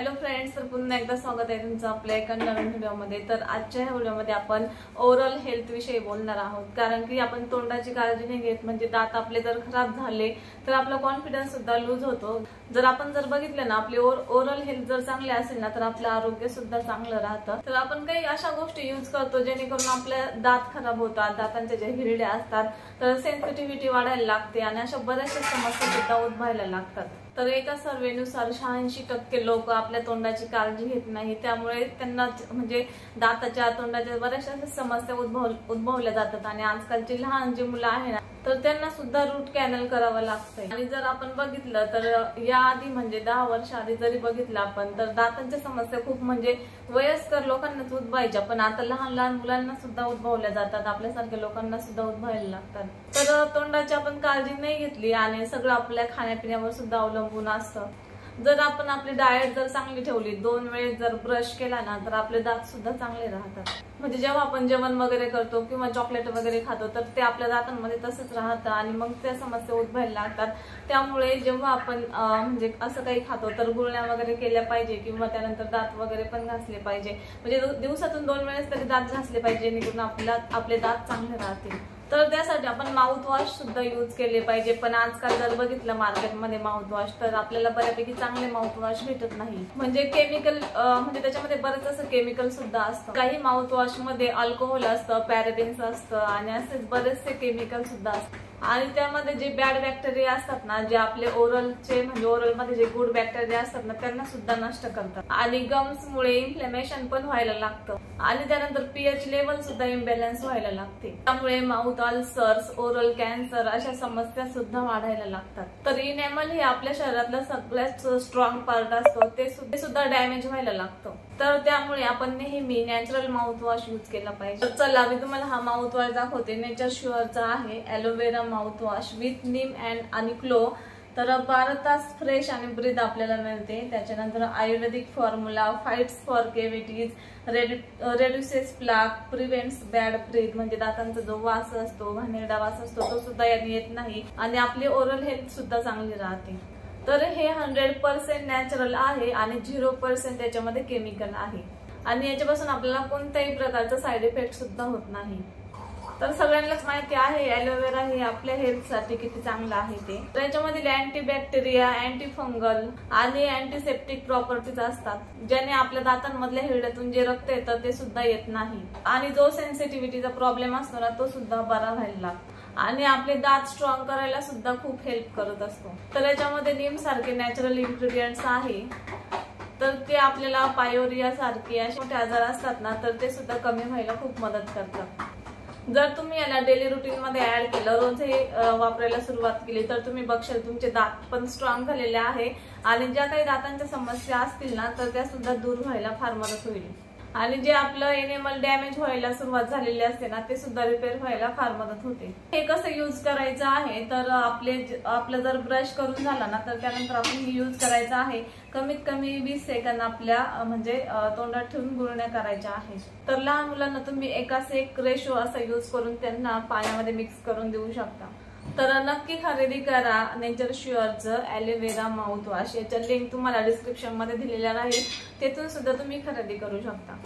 Hello friends तर पुन्हा एकदा स्वागत आहे तुमचं आपल्या एका नवीन व्हिडिओमध्ये. तर आजच्या ह्या व्हिडिओमध्ये आपण ओव्हरऑल हेल्थ विषयी बोलणार आहोत. कारण की आपण तोंडाची काळजी नाही घेत म्हणजे दात आपले जर खराब झाले तर आपला कॉन्फिडन्स सुद्धा लूज होतो. जर आपण जर बघितलं ना आपली ओव्हरऑल हेल्थ जर चांगली असेल ना तर आपलं आरोग्य सुद्धा चांगलं राहतं. तर आपण काही अशा गोष्टी यूज करतो जेणेकरून आपल्या दात खराब होतात दातांच्या ज्या हिरड्या असतात तर सेन्सिटिव्हिटी वाढायला लागते आणि अशा बऱ्याचशा समस्या सुद्धा उद्भवायला लागतात. तर एका सर्वेनुसार शहाऐंशी टक्के लोक आपल्या तोंडाची काळजी घेत नाही त्यामुळे त्यांना म्हणजे दाताच्या तोंडाच्या बऱ्याचशा समस्या उद्भव उद्भवल्या जातात. आणि आजकालची लहान जी मुलं आहे ना तर त्यांना सुद्धा रूट कॅनल करावं लागतंय. आणि जर आपण बघितलं तर या आधी म्हणजे दहा वर्ष आधी जरी बघितलं आपण तर दातांच्या समस्या खूप म्हणजे वयस्कर लोकांनाच उद्भवायच्या. पण आता लहान लहान मुलांना सुद्धा उद्भवल्या जातात. आपल्यासारख्या लोकांना सुद्धा उद्भवायला लागतात. तर तोंडाची आपण काळजी नाही घेतली आणि सगळं आपल्या खाण्यापिण्यावर सुद्धा अवलंबून असतं. जर आपण आपली डाएट जर चांगली ठेवली दोन वेळेस जर ब्रश केला ना तर आपले दात सुद्धा चांगले राहतात. म्हणजे जेव्हा आपण जेवण वगैरे करतो किंवा चॉकलेट वगैरे खातो तर ते आपल्या दातांमध्ये तसंच राहतं आणि मग त्या समस्या उद्भवायला लागतात त्यामुळे जेव्हा आपण म्हणजे असं काही खातो तर गुळण्या वगैरे केल्या पाहिजे किंवा त्यानंतर दात वगैरे पण घासले पाहिजे. म्हणजे दिवसातून दोन वेळेस तरी दात घासले पाहिजे जेणेकरून आपला आपले दात चांगले राहतील. तर त्यासाठी आपण माउथवॉश सुद्धा यूज केले पाहिजे. पण आजकाल जर बघितलं मार्केटमध्ये माउथवॉश तर आपल्याला बऱ्यापैकी चांगले माउथवॉश भेटत नाही. म्हणजे केमिकल म्हणजे त्याच्यामध्ये बरेच असं केमिकल सुद्धा असतं. काही माउथवॉशमध्ये अल्कोहोल असतं पॅरेबिन्स असतं आणि असेच बरेचसे केमिकल सुद्धा असतात. आणि त्यामध्ये जे बॅड बॅक्टेरिया असतात ना जे आपले ओरलचे म्हणजे ओरलमध्ये जे गुड बॅक्टेरिया असतात ना त्यांना सुद्धा नष्ट करतात. आणि गम्स मुळे इन्फ्लेमेशन पण व्हायला लागतं. आणि त्यानंतर पीएच लेवल सुद्धा इम्बॅलन्स व्हायला लागते. त्यामुळे माउथ अल्सर्स ओरल कॅन्सर अशा समस्या सुद्धा वाढायला लागतात. तर इनेमल हे आपल्या शरीरातला सगळ्यात स्ट्रॉंग पार्ट असतो. ते सुद्धा डॅमेज व्हायला लागतं. तर त्यामुळे आपण नेहमी नॅचरल माउथ वॉश युज केला पाहिजे. चला मी तुम्हाला हा माउथ वॉश दाखवते नेचर शुअरचा आहे. Aloe vera mouthwash with neem and आणि क्लो तर बारा तास फ्रेश आणि ब्रीद आपल्याला मिळते. त्याच्यानंतर ayurvedic formula fights for cavities reduces plaque prevents bad breath म्हणजे दातांचा जो वास असतो घाणेरडा वास असतो तो सुद्धा याने येत नाही. आणि आपली ओरल हेल्थ सुद्धा चांगली राहते. तर हे हंड्रेड पर्सेंट नॅचरल आहे आणि झिरो पर्सेंट त्याच्यामध्ये केमिकल आहे. आणि याच्यापासून आपल्याला कोणत्याही प्रकारचा साईड इफेक्ट सुद्धा होत नाही. तर सगळ्यांनाच माहिती आहे ॲलोवेरा हे आपल्या हेल्थसाठी किती चांगलं आहे ते. तर याच्यामधील अँटीबॅक्टेरिया अँटी फंगल आणि अँटीसेप्टिक प्रॉपर्टीज असतात ज्याने आपल्या दातांमधल्या हिरड्यातून जे रक्त येतं ते सुद्धा येत नाही. आणि जो सेन्सिटिव्हिटीचा प्रॉब्लेम असतो ना तो सुद्धा बरा व्हायला लागतो. आणि आपले दात स्ट्रॉंग करायला सुद्धा खूप हेल्प करत असतो. तर याच्यामध्ये नीम सारखे नॅचरल इन्ग्रेडियंट्स आहे. तर ते आपल्याला पायोरिया सारखे असे मोठे आजार असतात ना तर ते सुद्धा कमी व्हायला खूप मदत करतात. जर तुम्ही याला डेली रुटीन मध्ये ऍड केलं रोज हे वापरायला सुरुवात केली तर तुम्ही बघशाल तुमचे दात पण स्ट्रॉंग झालेले आहे. आणि ज्या काही दातांच्या समस्या असतील ना तर त्या सुद्धा दूर व्हायला फार मदत होईल. आणि जे आपलं एनिमल डॅमेज व्हायला सुरुवात झालेली असते ना ते सुद्धा रिपेअर व्हायला फार मदत होते. हे कसं युज करायचं आहे तर आपले आपलं जर ब्रश करून झाला ना तर त्यानंतर आपण युज करायचं आहे. कमीत कमी वीस सेकंद आपल्या म्हणजे तोंडात ठेवून गुळण्या करायच्या आहेत तर लहान मुलांना तुम्ही एकाच एक रेशो असा युज करून त्यांना पाण्यामध्ये मिक्स करून देऊ शकता. तर नक्की खरेदी करा. नेचर शुअरचं ॲलोवेरा माउथ वॉश याच्या लिंक तुम्हाला डिस्क्रिप्शनमध्ये दिलेल्या राहील. तेथून सुद्धा तुम्ही खरेदी करू शकता.